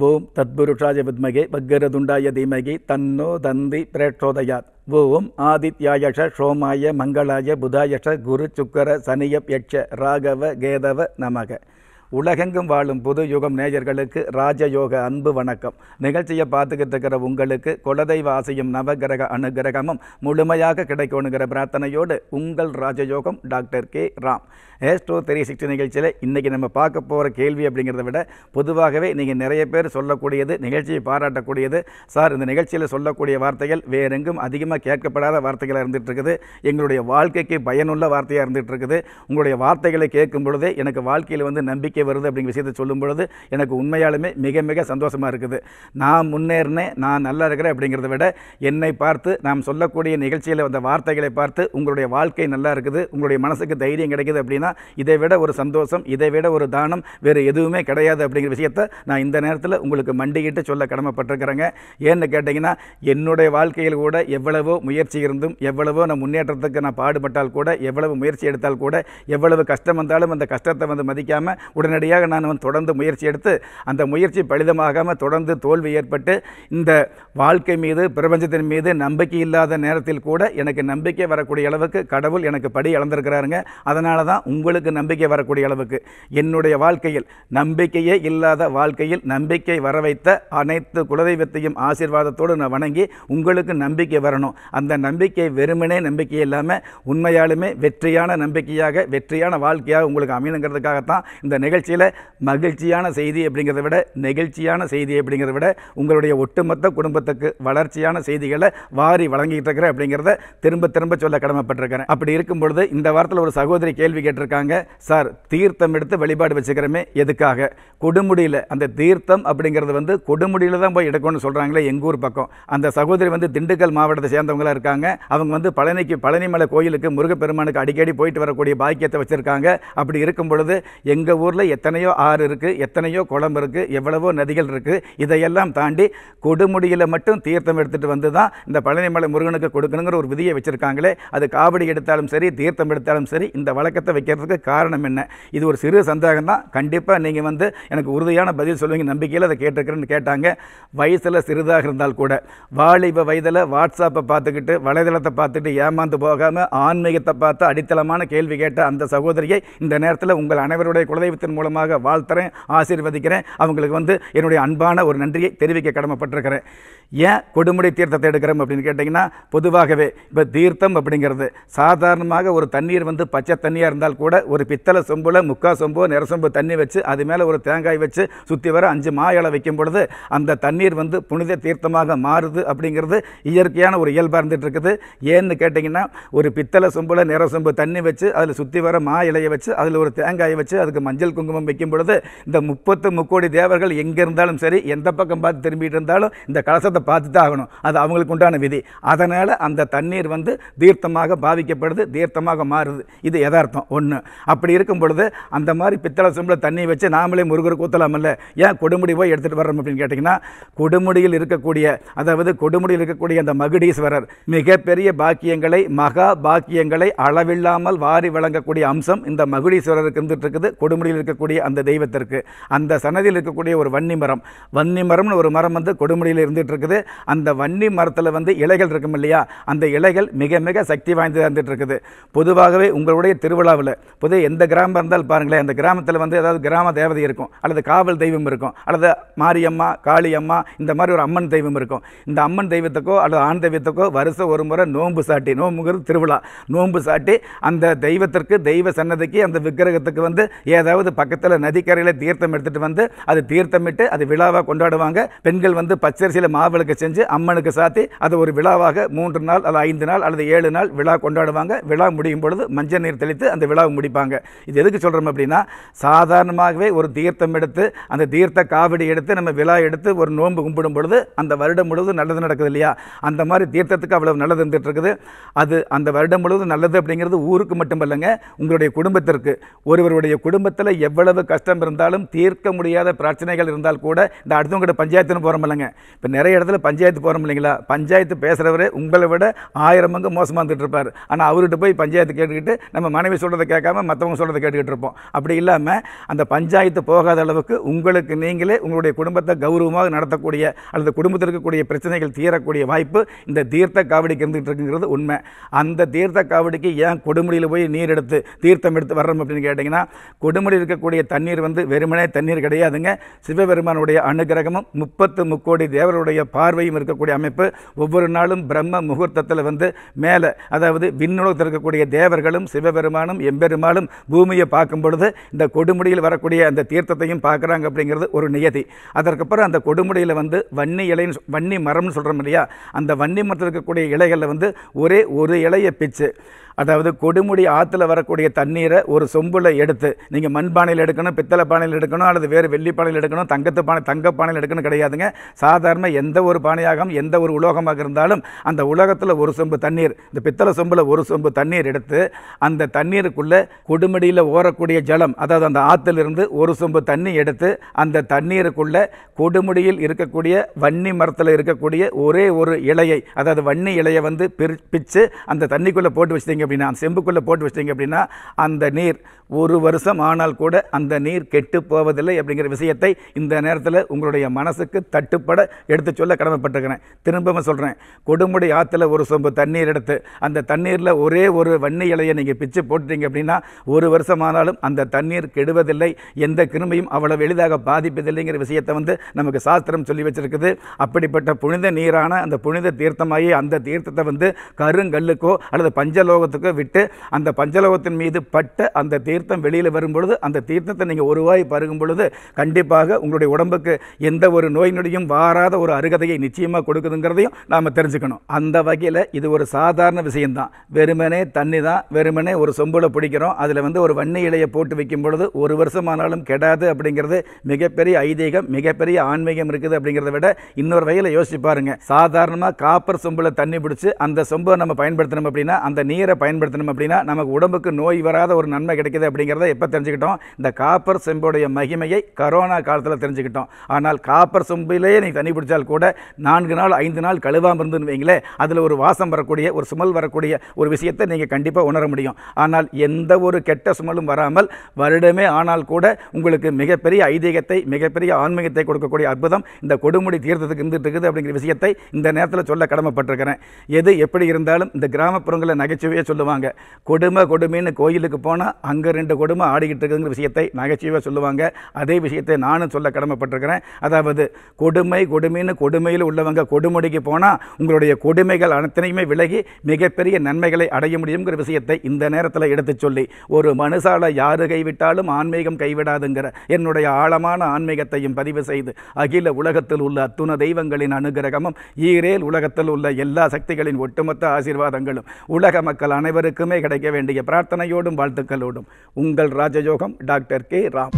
ஓம் தத்புருஷாய வித்மகே வக்கரதுண்டாய தீமகி தன்னோ தந்தி பிரேட்சோதயாத் ஓம் ஆதித்யாயஷ சோமாய மங்களாய புதாயஷ குரு சுக்கர சனியப் யட்ச ராகவ கேதவ நமக உலகெங்கும் வாழும் புது யுகம் நேயர்களுக்கு ராஜயோக அன்பு வணக்கம். நிகழ்ச்சியை பார்த்துக்கிட்டு இருக்கிற உங்களுக்கு குலதெய்வ ஆசையும் நவகிரக அனுகிரகமும் முழுமையாக கிடைக்கணுங்கிற பிரார்த்தனையோடு உங்கள் ராஜயோகம் doctor K. Ram. Astro three sixty நிகழ்ச்சியில் இன்றைக்கி நம்ம பார்க்க போகிற கேள்வி அப்படிங்கிறத விட பொதுவாகவே நீங்கள் நிறைய பேர் சொல்லக்கூடியது நிகழ்ச்சியை பாராட்டக்கூடியது. சார் இந்த நிகழ்ச்சியில் சொல்லக்கூடிய வார்த்தைகள் வேறெங்கும் அதிகமாக கேட்கப்படாத வார்த்தைகளாக இருந்துட்டு இருக்குது எங்களுடைய வாழ்க்கைக்கு பயனுள்ள வார்த்தையாக இருந்துட்டு இருக்குது உங்களுடைய வார்த்தைகளை கேட்கும் பொழுதே எனக்கு வாழ்க்கையில் வந்து நம்பிக்கை வருது அப்படிங்கிற விஷயத்தை சொல்லும் பொழுது எனக்கு உண்மையாலுமே மிக மிக சந்தோஷமாக இருக்குது. நான் முன்னேறினேன் நான் நல்லா இருக்கிறேன் அப்படிங்கிறத விட என்னை பார்த்து நாம் சொல்லக்கூடிய நிகழ்ச்சியில் வந்த வார்த்தைகளை பார்த்து உங்களுடைய வாழ்க்கை நல்லா இருக்குது உங்களுடைய மனசுக்கு தைரியம் கிடைக்குது அப்படின்னா இதை விட ஒரு சந்தோஷம் இதை விட ஒரு தானம் வேறு எதுவுமே கிடையாது அப்படிங்கிற விஷயத்தை நான் இந்த நேரத்தில் உங்களுக்கு மண்டிகிட்டு சொல்ல கடமைப்பட்டிருக்கிறேங்க. ஏன்னு கேட்டிங்கன்னா என்னுடைய வாழ்க்கையில் கூட எவ்வளவோ முயற்சி இருந்தும் எவ்வளவோ நான் முன்னேற்றத்துக்கு நான் பாடுபட்டால் கூட எவ்வளவு முயற்சி எடுத்தால் கூட எவ்வளவு கஷ்டம் வந்தாலும் அந்த கஷ்டத்தை வந்து மதிக்காமல் உடனடியாக நான் வந்து தொடர்ந்து முயற்சி எடுத்து அந்த முயற்சி பலிதமாகாமல் தொடர்ந்து தோல்வி ஏற்பட்டு இந்த வாழ்க்கை மீது பிரபஞ்சத்தின் மீது நம்பிக்கை இல்லாத நேரத்தில் கூட எனக்கு நம்பிக்கை வரக்கூடிய அளவுக்கு கடவுள் எனக்கு படி இழந்திருக்கிறாருங்க அதனால தான் உங்களுக்கு நம்பிக்கை வரக்கூடிய அளவுக்கு. என்னுடைய வாழ்க்கையில் நம்பிக்கையே இல்லாத வாழ்க்கையில் நம்பிக்கை வர வைத்த அனைத்து குலதெய்வத்தையும் ஆசீர்வாதத்தோடு நான் வணங்கி உங்களுக்கு நம்பிக்கை வரணும். அந்த நம்பிக்கை வெறுமனே நம்பிக்கை இல்லாமல் உண்மையாலுமே வெற்றியான நம்பிக்கையாக வெற்றியான வாழ்க்கையாக உங்களுக்கு அமையணுங்கிறதுக்காகத்தான் இந்த நிகழ்ச்சியில் மகிழ்ச்சியான செய்தி அப்படிங்கிறத விட நெகிழ்ச்சியான செய்தி அப்படிங்கிறத விட உங்களுடைய ஒட்டுமொத்த குடும்பத்துக்கு வளர்ச்சியான செய்திகளை வாரி வழங்கிட்டு இருக்கிறேன் அப்படிங்கிறத திரும்ப திரும்ப சொல்ல கடமைப்பட்டிருக்கிறேன். அப்படி இருக்கும் பொழுது இந்த வாரத்தில் ஒரு சகோதரி கேள்வி கேட்டிருக்காங்க. சார் தீர்த்தம் எடுத்து வழிபாடு வச்சுக்கிறோமே எதுக்காக? கொடுமுடியில் அந்த தீர்த்தம் அப்படிங்கிறது வந்து கொடுமுடியில் தான் போய் எடுக்கணும்னு சொல்கிறாங்களே எங்கள் ஊர் பக்கம். அந்த சகோதரி வந்து திண்டுக்கல் மாவட்டத்தை சேர்ந்தவங்களா இருக்காங்க. அவங்க வந்து பழனிக்கு பழனிமலை கோயிலுக்கு முருகப்பெருமானுக்கு அடிக்கடி போயிட்டு வரக்கூடிய பாக்கியத்தை வச்சுருக்காங்க. அப்படி இருக்கும் பொழுது எங்கள் ஊரில் எத்தனையோ ஆறு இருக்குது எத்தனையோ குளம் இருக்குது எவ்வளவோ நதிகள் இருக்குது இதையெல்லாம் தாண்டி கொடுமுடியில் மட்டும் தீர்த்தம் எடுத்துகிட்டு வந்து தான் இந்த பழனிமலை முருகனுக்கு கொடுக்கணுங்கிற ஒரு விதியை வச்சுருக்காங்களே. அது காவடி எடுத்தாலும் சரி தீர்த்தம் எடுத்தாலும் சரி இந்த வழக்கத்தை வைக்கிறதுக்கு காரணம் என்ன? இது ஒரு சிறு சந்தேகம் தான். கண்டிப்பாக நீங்கள் வந்து எனக்கு உறுதியான பதில் சொல்லுவீங்க நம்பிக்கையில் அதை கேட்டிருக்கிறேன்னு கேட்டாங்க. வயசில் சிறிதாக இருந்தால் கூட வாலிப வயதில் வாட்ஸ்அப்பை பார்த்துக்கிட்டு வலைதளத்தை பார்த்துட்டு ஏமாந்து போகாமல் ஆன்மீகத்தை பார்த்து அடித்தளமான கேள்வி கேட்ட அந்த சகோதரியை இந்த நேரத்தில் உங்கள் அனைவருடைய குலதெய்வத்தின் மூலமாக வாழ்த்துறேன் ஆசீர்வதிக்கிறேன். அவங்களுக்கு வந்து என்னுடைய அன்பான ஒரு நன்றியை தெரிவிக்க கடமைப்பட்டிருக்கிறேன். ஏன் கொடுமுடி தீர்த்தத்தை எடுக்கிறோம் அப்படின்னு கேட்டிங்கன்னா பொதுவாகவே இப்போ தீர்த்தம் அப்படிங்கிறது சாதாரணமாக ஒரு தண்ணீர் வந்து பச்சை தண்ணியாக இருந்தால் கூட ஒரு பித்தளை சொம்பில் முக்கா சொம்போ நிறசொம்பு தண்ணி வச்சு அது மேலே ஒரு தேங்காய் வச்சு சுற்றி வர அஞ்சு மாயலை வைக்கும் பொழுது அந்த தண்ணீர் வந்து புனித தீர்த்தமாக மாறுது அப்படிங்கிறது இயற்கையான ஒரு இயல்பாக இருந்துட்டு இருக்குது ஏன்னு கேட்டிங்கன்னா ஒரு பித்தளை சொம்பில் நிற சொம்பு தண்ணி வச்சு அதில் சுற்றி வர மா இலையை வச்சு அதில் ஒரு தேங்காயை வச்சு அதுக்கு மஞ்சள் குங்குமம் வைக்கும் பொழுது இந்த முப்பத்து முக்கோடி தேவர்கள் எங்கே இருந்தாலும் சரி எந்த பக்கம் பார்த்து திரும்பிட்டு இருந்தாலும் இந்த கலசத்தை பார்த்து தான் ஆகணும். அது அவங்களுக்கு உண்டான விதி. அதனால் அந்த தண்ணீர் வந்து தீர்த்தமாக பாவிக்கப்படுது தீர்த்தமாக மாறுது. இது யதார்த்தம். ஒன்று அப்படி இருக்கும் பொழுது அந்த மாதிரி பித்தளை சொம்பில் தண்ணி வச்சு நாமளே முருகருக்கு ஊற்றலாமல்ல ஏன் கொடுமுடி போய் எடுத்துகிட்டு வர்றோம் அப்படின்னு கேட்டிங்கன்னா கொடுமுடியில் இருக்கக்கூடிய அதாவது கொடுமுடியில் இருக்கக்கூடிய அந்த மகுடீஸ்வரர் மிகப்பெரிய பாக்கியங்களை மகா பாக்கியங்களை அளவில்லாமல் வாரி வழங்கக்கூடிய அம்சம் இந்த மகுடீஸ்வரருக்கு இருந்துட்டு இருக்குது. கொடுமுடியில் இருக்கக்கூடிய அந்த தெய்வத்திற்கு அந்த சன்னதியில் இருக்கக்கூடிய ஒரு வன்னி மரம். வன்னி மரம்னு ஒரு மரம் வந்து கொடுமுடியில் இருந்துகிட்டு இருக்குது அந்த வன்னி மரத்தில் வந்து இலைகள் இருக்கும் இல்லையா? அந்த இலைகள் மிக மிக சக்தி வாய்ந்ததாக இருந்துகிட்டு இருக்குது பொதுவாகவே உங்களுடைய திருவிழாவில் பொது எந்த கிராமம் இருந்தாலும் பாருங்களேன் அந்த கிராமத்தில் வந்து ஏதாவது கிராம தேவதை இருக்கும் அல்லது காவல் தெய்வம் இருக்கும் அல்லது மாரியம்மா காளியம்மா இந்த மாதிரி ஒரு அம்மன் தெய்வம் இருக்கும். இந்த அம்மன் தெய்வத்துக்கோ அல்லது ஆண் தெய்வத்துக்கோ வருஷம் ஒரு முறை நோன்பு சாட்டி நோம்புங்கிறது திருவிழா. நோன்பு சாட்டி அந்த தெய்வத்திற்கு தெய்வ சன்னதிக்கு அந்த விக்கிரகத்துக்கு வந்து ஏதாவது பக்கத்தில் நதிக்கரையில் தீர்த்தம் எடுத்துகிட்டு வந்து அது தீர்த்தமிட்டு அது விழாவாக கொண்டாடுவாங்க. பெண்கள் வந்து பச்சரிசியில் மாவிளக்கு செஞ்சு அம்மனுக்கு சாத்தி அதை ஒரு விழாவாக மூன்று நாள் அல்லது ஐந்து நாள் அல்லது ஏழு நாள் விழா கொண்டாடுவாங்க. விழா முடியும் பொழுது மஞ்சள் நீர் தெளித்து அந்த விழாவை முடிப்பாங்க. இது எதுக்கு சொல்கிறோம் அப்படின்னா சாதாரணமாகவே ஒரு தீர்த்தம் எடுத்து அந்த தீர்த்த காவடி எடுத்து நம்ம விழா எடுத்து ஒரு நோன்பு கும்பிடும் பொழுது அந்த வருடம் முழுவதும் நல்லது நடக்குது இல்லையா? அந்த மாதிரி தீர்த்தத்துக்கு அவ்வளவு நல்லது இருந்துட்டு இருக்குது. அது அந்த வருடம் முழுவதும் நல்லது அப்படிங்கிறது ஊருக்கு மட்டுமல்லங்க உங்களுடைய குடும்பத்திற்கு. ஒருவருடைய குடும்பத்தில் எவ்வளவு கஷ்டம் இருந்தாலும் தீர்க்க முடியாத பிரச்சனைகள் இருந்தால் கூட இந்த அடுத்தவங்ககிட்ட பஞ்சாயத்துன்னு போகிறோம் இல்லைங்க. இப்போ நிறைய இடத்துல பஞ்சாயத்து போகிறோம் இல்லைங்களா? பஞ்சாயத்து பேசுகிறவர் உங்களை விட ஆயிரம் பங்கு மோசமாக இருந்துட்டு இருப்பார். ஆனால் அவர்கிட்ட போய் பஞ்சாயத்து கேட்டுக்கிட்டு நம்ம மனைவி சொல்கிறத கேட்காம மற்றவங்க சொல்கிறத கேட்டுக்கிட்டு இருப்போம். அப்படி இல்லாமல் அந்த பஞ்சாயத்து போகாத அளவுக்கு உங்களுக்கு நீங்களே உங்களுடைய குடும்பத்தை கௌரவமாக நடத்தக்கூடிய அல்லது குடும்பத்தில் இருக்கக்கூடிய பிரச்சனைகள் தீரக்கூடிய வாய்ப்பு இந்த தீர்த்த காவடிக்கு இருந்துகிட்டு இருக்குங்கிறது உண்மை. அந்த தீர்த்த காவடிக்கு ஏன் கொடுமுடியில் போய் நீர் எடுத்து தீர்த்தம் எடுத்து வர்றோம் அப்படின்னு கேட்டிங்கன்னா கொடுமுடியில் இருக்கக்கூடிய தண்ணீர் வந்து வெறுமனே தண்ணீர் கிடையாதுங்க. சிவபெருமானுடைய அனுகிரகமும் முப்பத்து முக்கோடி தேவருடைய பார்வையும் இருக்கக்கூடிய அமைப்பு. ஒவ்வொரு நாளும் பிரம்ம முகூர்த்தத்தில் வந்து மேலே அதாவது விண்ணுலகத்தில் இருக்கக்கூடிய தேவர்களும் சிவபெருமானும் எம்பெருமானும் பூமியை பார்க்கும் பொழுது இந்த கொடுமுடியில் வரக்கூடிய அந்த தீர்த்தத்தையும் பார்க்குறாங்க அப்படிங்கிறது ஒரு நியதி. அதற்கப்புறம் அந்த கொடுமுடியில் வந்து வன்னி இலைன்னு வன்னி மரம்னு சொல்கிறோம் இல்லையா? அந்த வன்னி மரத்தில் இருக்கக்கூடிய இலைகளில் வந்து ஒரே ஒரு இலையை பிச்சு அதாவது கொடுமுடி ஆற்றுல வரக்கூடிய தண்ணீரை ஒரு சொம்பில் எடுத்து நீங்கள் மண்பானையில் எடுக்கணும் பித்தளை பானையில் எடுக்கணும் அல்லது வேறு வெள்ளி பானையில் எடுக்கணும் தங்கத்து பானை தங்க பானையில் எடுக்கணும் கிடையாதுங்க. சாதாரண எந்த ஒரு பானையாகவும் எந்த ஒரு உலோகமாக இருந்தாலும் அந்த உலகத்தில் ஒரு சொம்பு தண்ணீர் இந்த பித்தளை சொம்பில் ஒரு சொம்பு தண்ணீர் எடுத்து அந்த தண்ணீருக்குள்ளே கொடுமுடியில் ஓரக்கூடிய ஜலம் அதாவது அந்த ஆற்றிலிருந்து ஒரு சொம்பு தண்ணி எடுத்து அந்த தண்ணீருக்குள்ளே கொடுமுடியில் இருக்கக்கூடிய வன்னி மரத்தில் இருக்கக்கூடிய ஒரே ஒரு இலையை அதாவது வன்னி இலையை வந்து பிரி பிச்சு அந்த தண்ணிக்குள்ளே போட்டு வச்சிட்டிங்க அப்படின்னா அந்த செம்புக்குள்ளே போட்டு வச்சிட்டிங்க அப்படின்னா அந்த நீர் ஒரு வருஷம் ஆனால் கூட அந்த நீர் கெட்டு போவதில்லை அப்படிங்கிற விஷயத்தை இந்த நேரத்தில் உங்களுடைய மனசுக்கு தட்டுப்பட எடுத்து சொல்ல கடமைப்பட்டிருக்கிறேன். திரும்பவும் சொல்கிறேன் கொடுமுடி ஆற்றுல ஒரு சொம்பு தண்ணீர் எடுத்து அந்த தண்ணீரில் ஒரே ஒரு வன்னி இலையை நீங்கள் பிச்சு போட்டுட்டீங்க அப்படின்னா ஒரு வருஷம் ஆனாலும் அந்த தண்ணீர் கெடுவதில்லை எந்த கிருமியும் அவ்வளவு எளிதாக பாதிப்பதில்லைங்கிற விஷயத்தை வந்து நமக்கு சாஸ்திரம் சொல்லி வச்சிருக்குது. அப்படிப்பட்ட புனித நீரான அந்த புனித தீர்த்தமாகி அந்த தீர்த்தத்தை வந்து கருங்கல்லுக்கோ அல்லது பஞ்சலோகத்துக்கோ விட்டு அந்த பஞ்சலோகத்தின் மீது பட்ட அந்த தீர்த்தம் வெளியில் வரும் பொழுது அந்த தீர்த்தத்தை நீங்கள் ஒருவாய் பருகும் பொழுது கண்டிப்பாக உங்களுடைய உடம்புக்கு எந்த ஒரு நோய் நொடியும் வாராத ஒரு அருகதையை நிச்சயமாக கொடுக்குதுங்கிறதையும் நாம் தெரிஞ்சுக்கணும். அந்த வகையில் இது ஒரு சாதாரண விஷயம்தான். வெறுமனே தண்ணி தான் வெறுமனே ஒரு சொம்புல பிடிக்கிறோம். அதில் வந்து ஒரு வன்னி இலையை போட்டு வைக்கும் பொழுது ஒரு வருஷம் ஆனாலும் கெடாது அப்படிங்கிறது மிகப்பெரிய ஐதீகம் மிகப்பெரிய ஆன்மீகம் இருக்குது அப்படிங்கிறத விட இன்னொரு வகையில் யோசிச்சு பாருங்க. சாதாரணமாக காப்பர் சொம்பில் தண்ணி பிடிச்சி அந்த சொம்பை நம்ம பயன்படுத்தணும் அப்படின்னா அந்த நீரை பயன்படுத்தணும் அப்படின்னா நமக்கு உடம்புக்கு நோய் வராத ஒரு நன்மை கிடைக்குது அப்படிங்கிறத எப்போ தெரிஞ்சுக்கிட்டோம்? இந்த காப்பர் செம்புடைய மகிமையை கரோனா காலத்தில் தெரிஞ்சுக்கிட்டோம். ஆனால் காப்பர் சொம்பிலேயே நீ தண்ணி பிடிச்சால் கூட நான்கு நாள் ஐந்து நாள் கழுவாமல் இருந்துன்னு வைங்களேன். அதில் ஒரு வாசம் வரக்கூடிய ஒரு சுமல் வரக்கூடிய ஒரு விஷயத்தை நீங்கள் கண்டிப்பாக உணர முடியும். ஆனால் எந்த ஒரு கெட்ட சுமலும் வராமல் வருடமே ஆனால் கூட உங்களுக்கு மிகப்பெரிய ஐதீகத்தை மிகப்பெரிய ஆன்மீகத்தை கொடுக்கக்கூடிய அற்புதம் இந்த கொடுமுடி தீர்த்தத்துக்கு இருந்துட்டு இருக்குது அப்படிங்கிற விஷயத்தை இந்த நேரத்தில் சொல்ல கடமைப்பட்டிருக்கிறேன். எது எப்படி இருந்தாலும் இந்த கிராமப்புறங்களில் நகைச்சுவையை சொல்லுவாங்க. கொடுமை கொடுமைன்னு கோயிலுக்கு போனால் அங்கே ரெண்டு கொடுமை ஆடிக்கிட்டு இருக்குங்கிற விஷயத்தை நகைச்சுவையாக சொல்லுவாங்க. அதே விஷயத்தை நானும் சொல்ல கடமைப்பட்டிருக்கிறேன். அதாவது கொடுமை கொடுமைன்னு கொடுமையில் உள்ளவங்க கொடுமுடிக்கு போனால் உங்களுடைய கொடுமைகள் அனைத்தனையுமே விலகி மிகப்பெரிய நன்மைகளை அடைய முடியுங்கிற விஷயத்தை இந்த நேரத்தில் எடுத்துச் சொல்லி ஒரு மனுஷால யாரு கைவிட்டாலும் ஆன்மீகம் கைவிடாதுங்கிற என்னுடைய ஆழமான ஆன்மீகத்தையும் பதிவு செய்து அகில உலகத்தில் உள்ள அத்துண தெய்வங்களின் அனுகிரகமும் ஈரேல் உலகத்தில் உள்ள எல்லா சக்திகளின் ஒட்டுமொத்த ஆசீர்வாதங்களும் உலக மக்கள் அனைவருக்குமே கிடைக்க வேண்டிய பிரார்த்தனையோடும் வாழ்த்துக்களோடும் உங்கள் ராஜயோகம் டாக்டர் கே ராம்.